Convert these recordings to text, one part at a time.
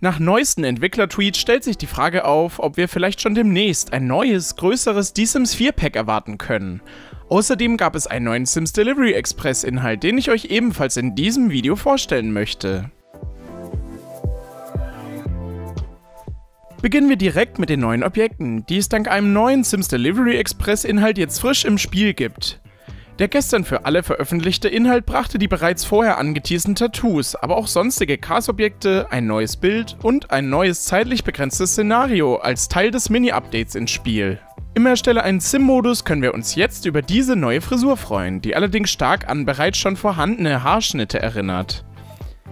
Nach neuesten Entwickler-Tweets stellt sich die Frage auf, ob wir vielleicht schon demnächst ein neues, größeres The Sims 4 Pack erwarten können. Außerdem gab es einen neuen Sims Delivery Express Inhalt, den ich euch ebenfalls in diesem Video vorstellen möchte. Beginnen wir direkt mit den neuen Objekten, die es dank einem neuen Sims Delivery Express Inhalt jetzt frisch im Spiel gibt. Der gestern für alle veröffentlichte Inhalt brachte die bereits vorher angeteasten Tattoos, aber auch sonstige Cast-Objekte, ein neues Bild und ein neues zeitlich begrenztes Szenario als Teil des Mini-Updates ins Spiel. Im Erstelle einen Sim-Modus können wir uns jetzt über diese neue Frisur freuen, die allerdings stark an bereits schon vorhandene Haarschnitte erinnert.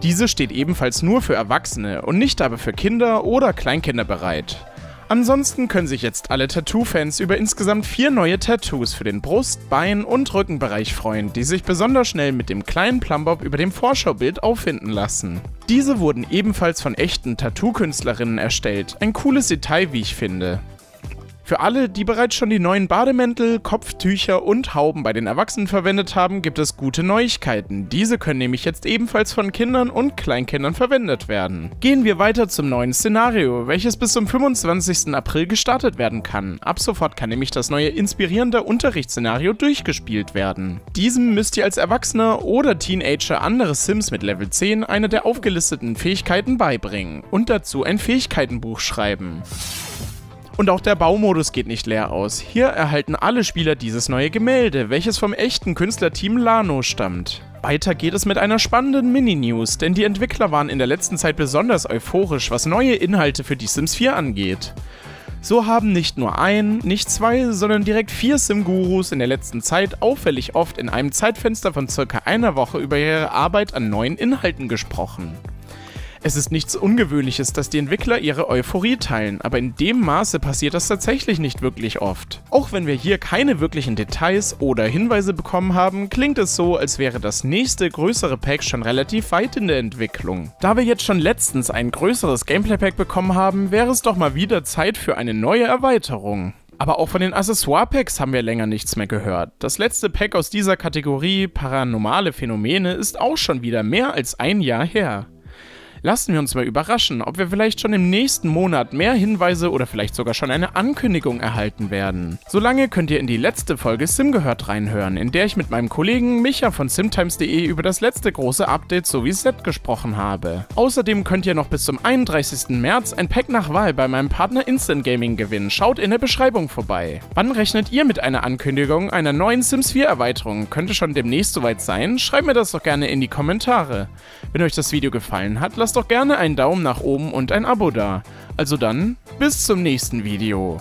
Diese steht ebenfalls nur für Erwachsene und nicht aber für Kinder oder Kleinkinder bereit. Ansonsten können sich jetzt alle Tattoo-Fans über insgesamt vier neue Tattoos für den Brust-, Bein- und Rückenbereich freuen, die sich besonders schnell mit dem kleinen Plumbob über dem Vorschaubild auffinden lassen. Diese wurden ebenfalls von echten Tattoo-Künstlerinnen erstellt, ein cooles Detail wie ich finde. Für alle, die bereits schon die neuen Bademäntel, Kopftücher und Hauben bei den Erwachsenen verwendet haben, gibt es gute Neuigkeiten. Diese können nämlich jetzt ebenfalls von Kindern und Kleinkindern verwendet werden. Gehen wir weiter zum neuen Szenario, welches bis zum 25. April gestartet werden kann. Ab sofort kann nämlich das neue inspirierende Unterrichtsszenario durchgespielt werden. Diesem müsst ihr als Erwachsener oder Teenager andere Sims mit Level 10 eine der aufgelisteten Fähigkeiten beibringen und dazu ein Fähigkeitenbuch schreiben. Und auch der Baumodus geht nicht leer aus. Hier erhalten alle Spieler dieses neue Gemälde, welches vom echten Künstlerteam Lano stammt. Weiter geht es mit einer spannenden Mini-News, denn die Entwickler waren in der letzten Zeit besonders euphorisch, was neue Inhalte für die Sims 4 angeht. So haben nicht nur ein, nicht zwei, sondern direkt vier Sim-Gurus in der letzten Zeit auffällig oft in einem Zeitfenster von circa einer Woche über ihre Arbeit an neuen Inhalten gesprochen. Es ist nichts Ungewöhnliches, dass die Entwickler ihre Euphorie teilen, aber in dem Maße passiert das tatsächlich nicht wirklich oft. Auch wenn wir hier keine wirklichen Details oder Hinweise bekommen haben, klingt es so, als wäre das nächste größere Pack schon relativ weit in der Entwicklung. Da wir jetzt schon letztens ein größeres Gameplay-Pack bekommen haben, wäre es doch mal wieder Zeit für eine neue Erweiterung. Aber auch von den Accessoire-Packs haben wir länger nichts mehr gehört. Das letzte Pack aus dieser Kategorie Paranormale Phänomene ist auch schon wieder mehr als ein Jahr her. Lassen wir uns mal überraschen, ob wir vielleicht schon im nächsten Monat mehr Hinweise oder vielleicht sogar schon eine Ankündigung erhalten werden. Solange könnt ihr in die letzte Folge Sim gehört reinhören, in der ich mit meinem Kollegen Micha von simtimes.de über das letzte große Update sowie Set gesprochen habe. Außerdem könnt ihr noch bis zum 31. März ein Pack nach Wahl bei meinem Partner Instant Gaming gewinnen. Schaut in der Beschreibung vorbei. Wann rechnet ihr mit einer Ankündigung einer neuen Sims 4 Erweiterung? Könnte schon demnächst soweit sein? Schreibt mir das doch gerne in die Kommentare. Wenn euch das Video gefallen hat, lasst doch gerne einen Daumen nach oben und ein Abo da. Also dann, bis zum nächsten Video.